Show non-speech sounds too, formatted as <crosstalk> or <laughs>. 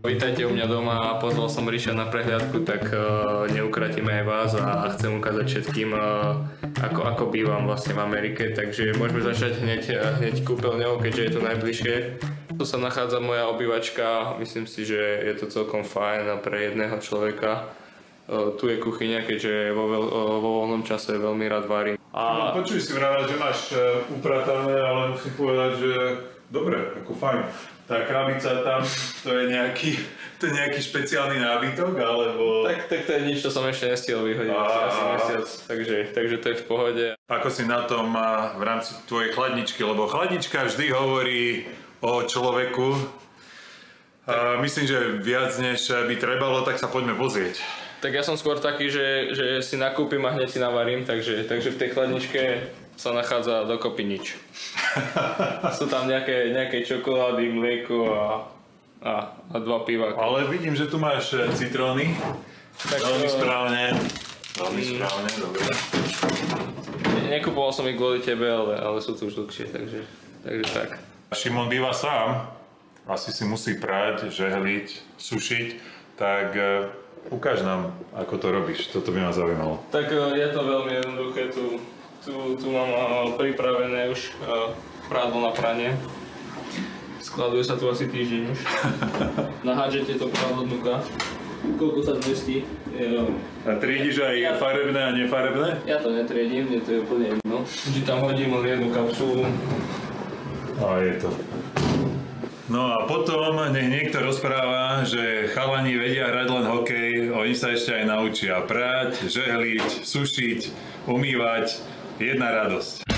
Vítajte u mňa doma a pozval som Ríša na prehliadku, tak uh, neukratíme aj vás a, a chcem ukázať všetkým, uh, ako, ako bývam vlastne v Amerike, takže môžeme začať hneď, hneď kúpeľňou, keďže je to najbližšie. Tu sa nachádza moja obývačka, myslím si, že je to celkom fajn pre jedného človeka. Tu je kuchyňa, keďže vo, veľ, vo voľnom čase veľmi rád varím. A... No, počuj si vravať, že máš uh, upratané, ale musím povedať, že dobre, ako fajn tá krabica tam, to je nejaký, to je nejaký špeciálny nábytok, alebo... Tak, tak to je nič, čo som ešte nestihol vyhodiť a... asi mesiac, takže, takže to je v pohode. Ako si na tom v rámci tvojej chladničky, lebo chladnička vždy hovorí o človeku. A myslím, že viac než by trebalo, tak sa poďme pozrieť. Tak ja som skôr taký, že, že si nakúpim a hneď si navarím, takže, takže v tej chladničke sa nachádza dokopy nič. <laughs> Sú tam nejaké, nejaké čokolády, mlieko a, a, a dva piva. Ale vidím, že tu máš eh, citróny. Tak, Veľmi to... správne. Veľmi mm. správne, dobre. Nekupoval som ich kvôli tebe, ale, ale sú tu už dlhšie, takže, takže tak. Šimon býva sám, asi si musí prať, žehliť, sušiť, tak uh, ukáž nám, ako to robíš, toto by ma zaujímalo. Tak uh, je to veľmi jednoduché, tu tu, tu mám pripravené už prádlo na pranie. Skladuje sa tu asi týždeň už. <laughs> Nahádžete to prádlo dnuka. Koľko sa zmestí. A triediš aj ja, farebné a nefarebné? Ja to netriedím, mne to je úplne jedno. Vždy tam hodím len jednu kapsulu. A je to. No a potom nech niekto rozpráva, že chalani vedia hrať len hokej, oni sa ešte aj naučia prať, žehliť, sušiť, umývať, Jedna radosť.